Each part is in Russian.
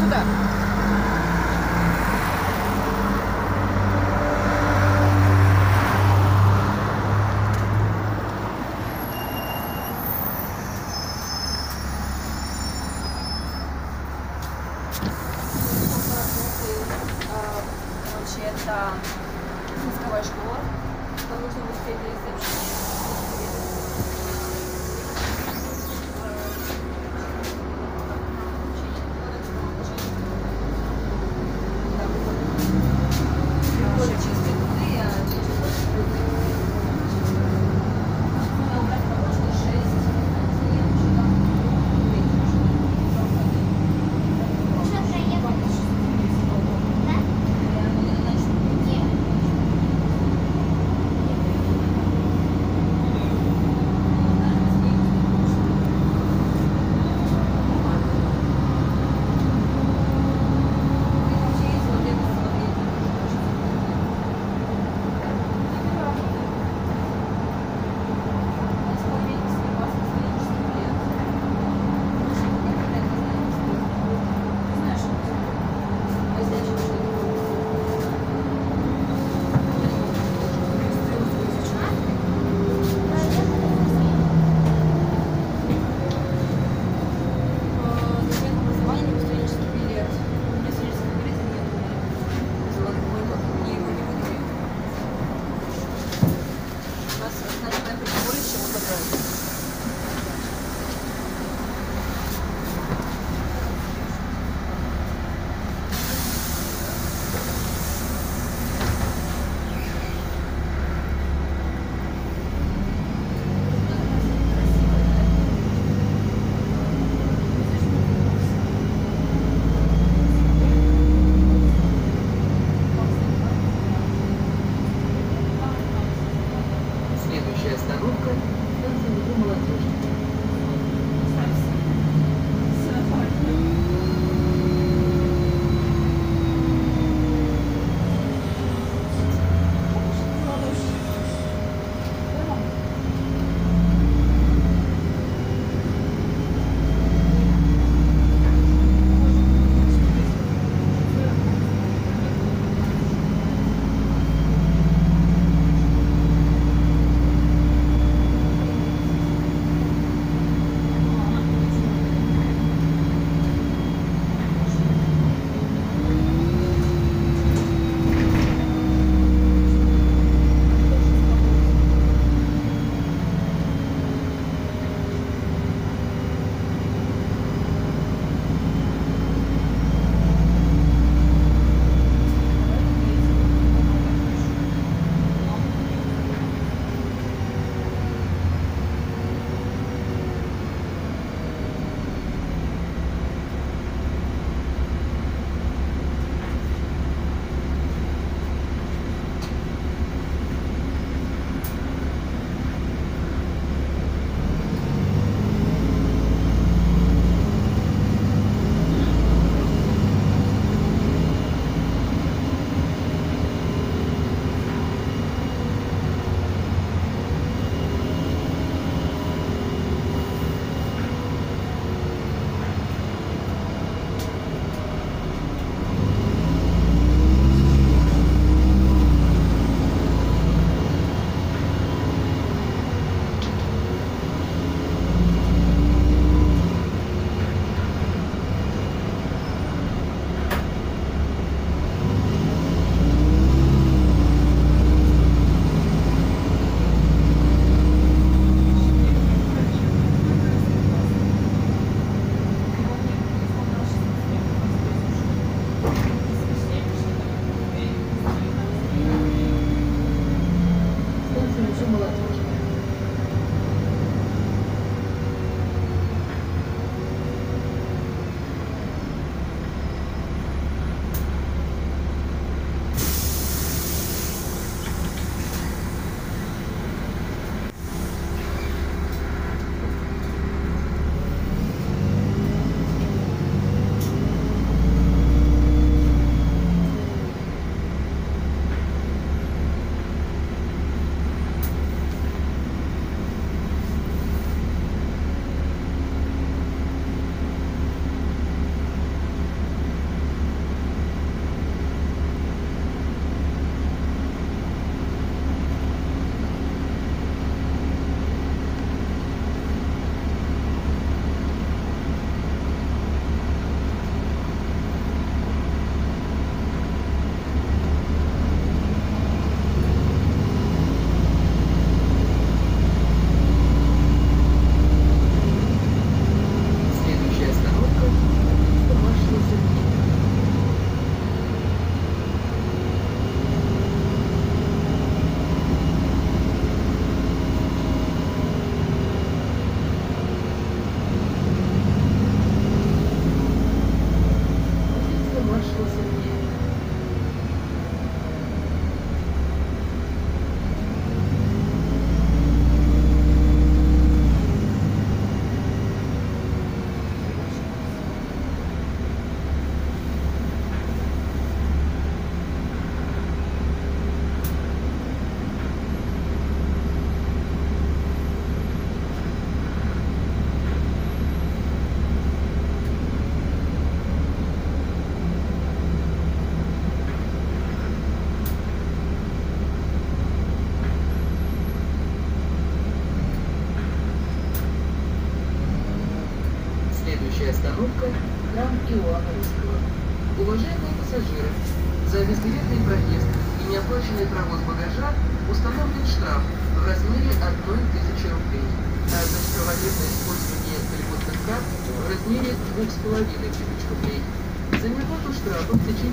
真的。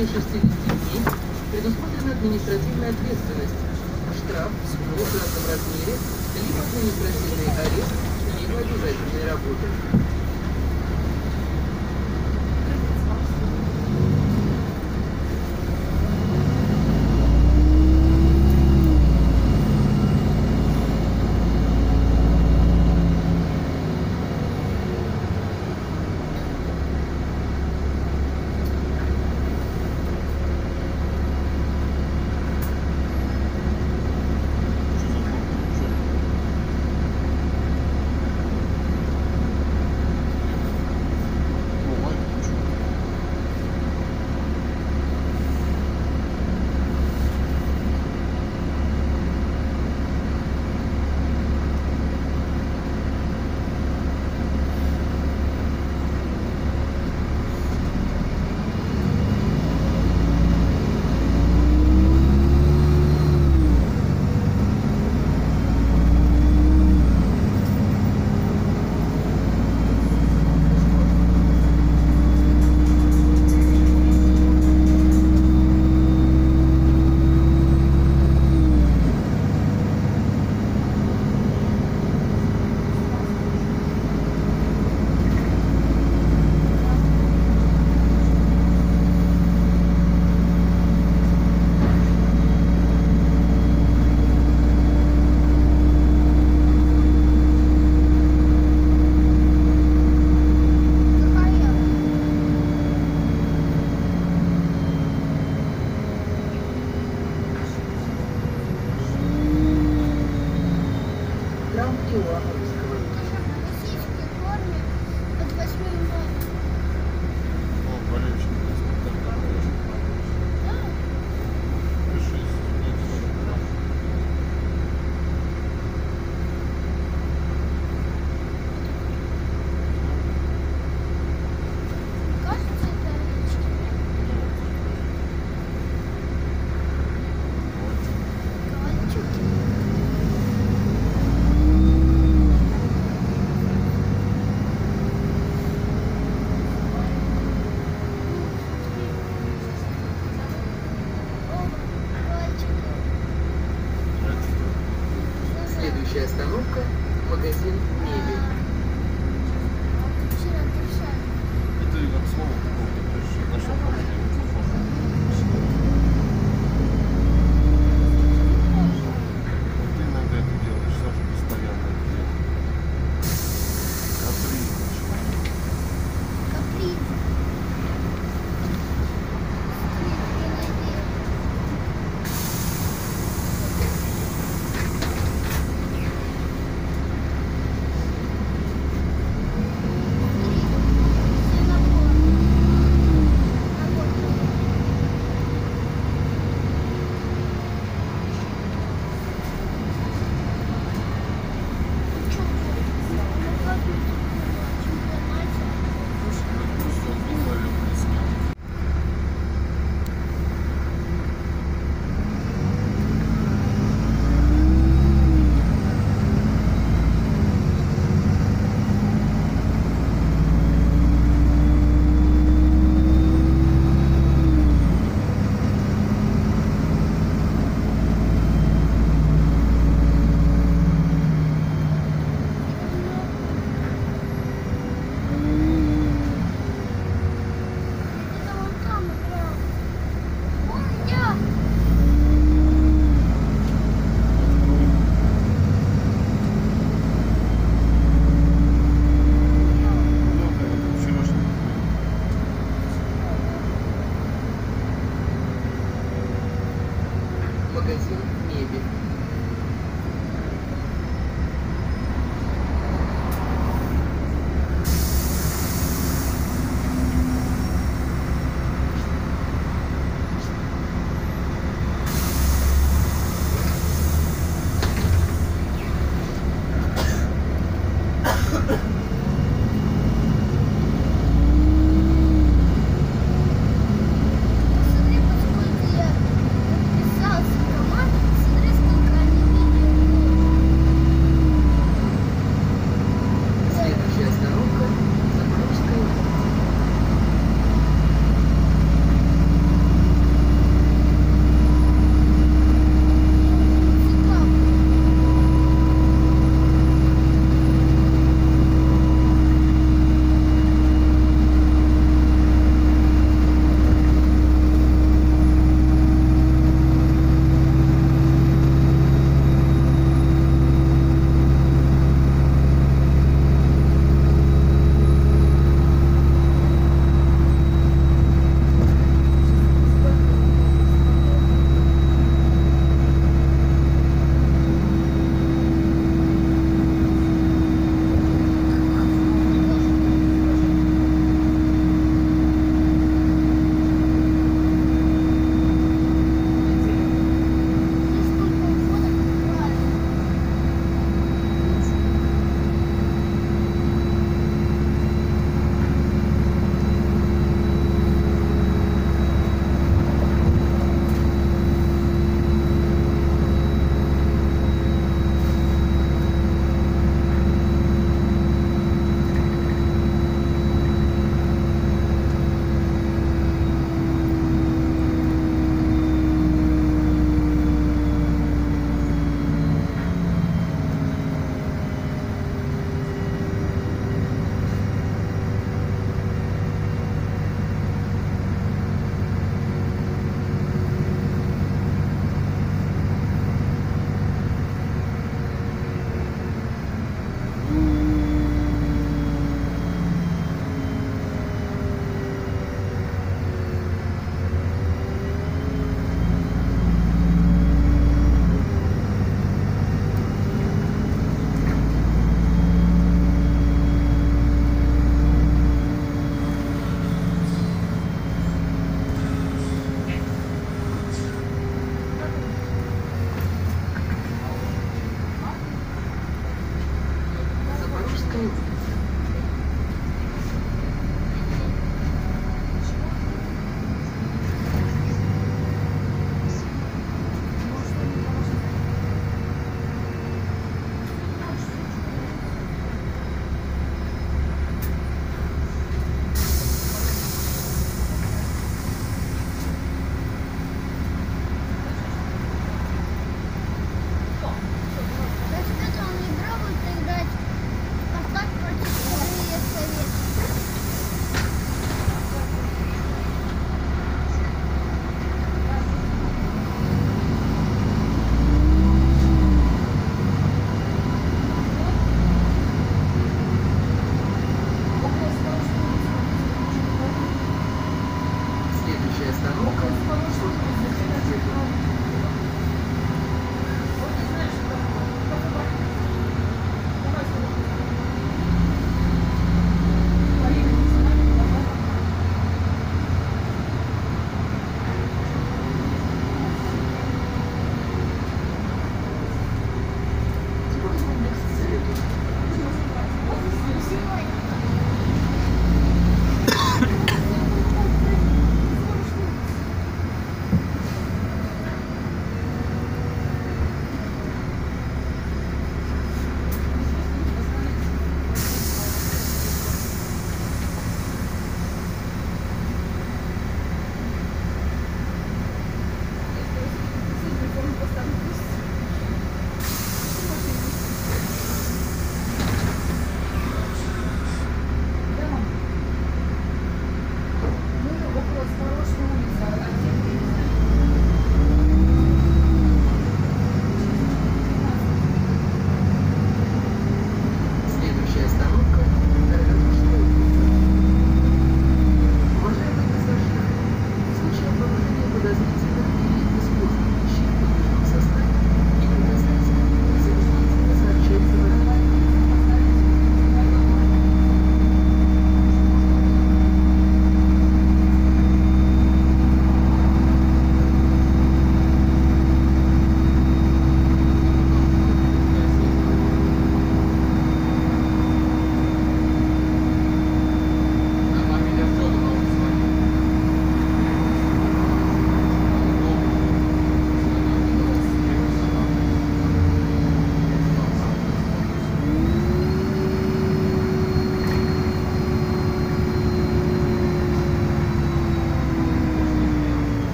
течение 60 дней предусмотрена административная ответственность, штраф в двукратном размере, либо административный арест, либо обязательные работы. Следующая остановка – магазин «Мебель».